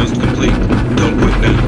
almost complete. Don't quit now.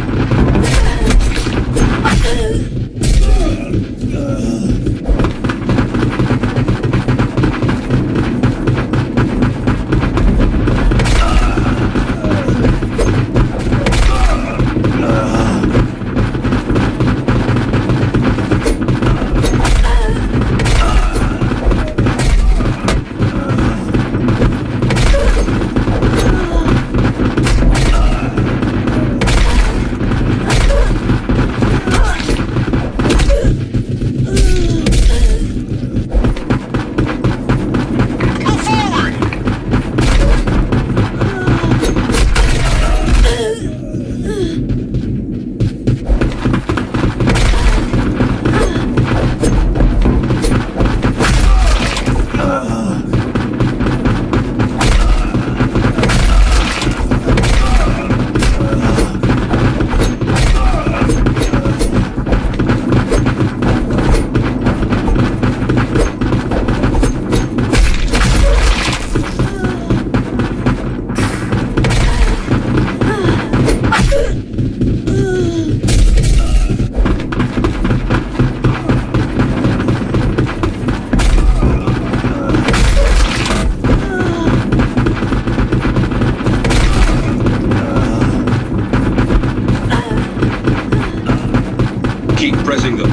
Pressing them.